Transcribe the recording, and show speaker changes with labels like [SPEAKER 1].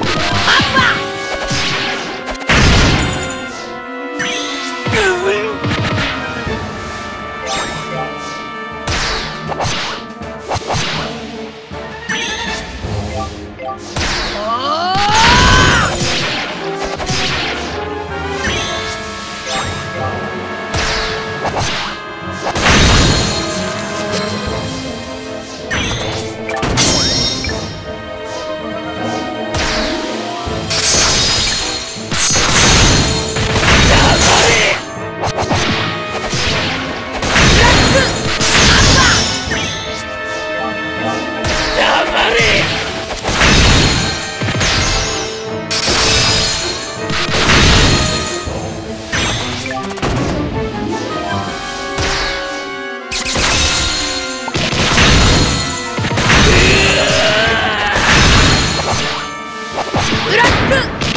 [SPEAKER 1] アッーる